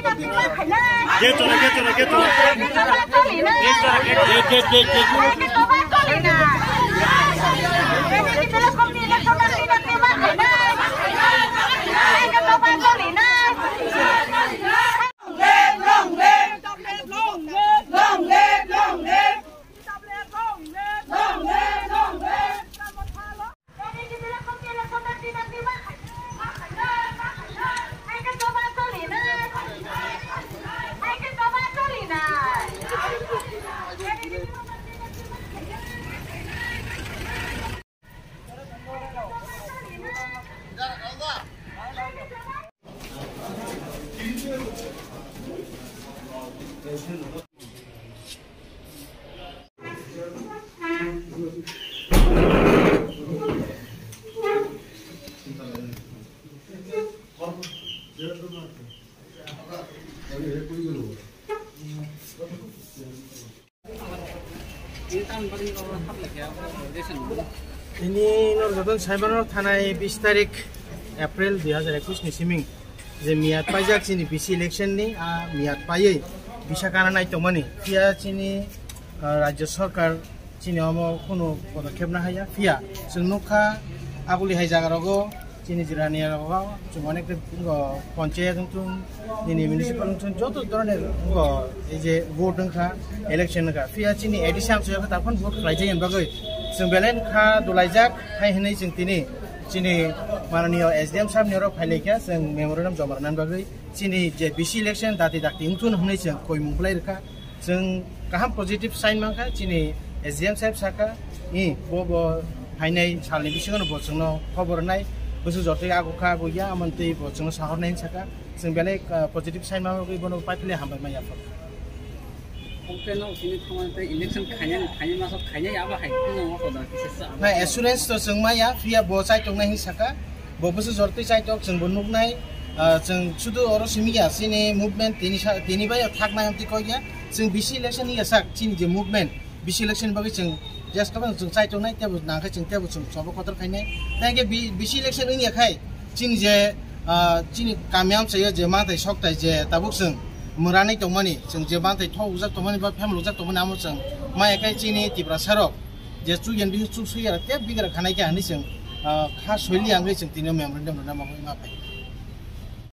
get 到啦！get 到啦！get 到啦！get 到啦！get 到啦！get get get get。তিনি নর্দন সাইবানোর থানায় বিশ তারিখ এপ্রিল দুই হাজার একুশ নিসিমিং যে মেয়াদ পাইজাক চিনি বিসি ইলেকশননি মেয়াদ পাইয়ে বিশা কানা নাইতমানি ফিয়া চিনি রাজ্য সরকার চিনি অম কোনো পদক্ষেপ না হাইয়া ফিয়া जों नुखा आगुलि हाय जागारागो চিনি জিরানি রাগো जों অনেক পঞ্চায়েত দিনি মিউনিসিপাল যত ধরনের এই যে ভোট নখা ইলেকশন নখা ফিয়া চিনি এডিসাম সে তখন ভোট খাইজাই বাগৈ जों बेलेन खा दुलाइजाक हाय होनै जों दिनै चिनि মাননীয় এস ডি এম সাহেব ফাইলেখা যেন মেমোরিয়াম জমারনান বাকি চিনি যে বিসি ইলেকশন দাতে দাতে ইংথুন হমনে কই মুখলাই রেখা যেন কাহাম পজিটিভ সাইন মানকা চিনি এস ডি এম সাহেব সাকা ই ব ব ফাইনাই সালনি বিশেষ বচন খবর নাই বসু যতই আগোখা গইয়া আমন্তে বচন সাহর নাই সাকা যেন বেলে পজিটিভ সাইন মানকা ইবন উপায় ফেলে হামবাই মাইয়া ফল কমপ্লেন ইলেকশন খাইনি খাইনি মাসত খাইনি আবা হাইতে নহ কদা কিছু না এসুরেন্স তো সঙ্গমাইয়া ফ্রিয়া বসাই তোমাহি সাকা बबोसो जरते साइटक जों बो नुगनाय जों सुदु अर सिमिया सिनि मुभमेन्ट तिनि तिनि बाय थाकनाय हमति कया जों बिसि इलेक्सन नि साक तिनि जे मुभमेन्ट बिसि इलेक्सन बागै सब खतर खायनाय ताके बिसि इलेक्सन नि खाय जे जोंनि गामियाव जायो जे माथाय जे दाबुक जों मोरानै दंमानि जों जे माथाय थाव उजाक दंमानि बा फेमल उजाक दंमानि आमो जों जे चुगेन बिहो चुग सुयो तेब बिग्रा खानायखाय हानि जों ခါဆွေးလီအင်္ဂလိပ်စင်တင်နမမရနမနမမပါ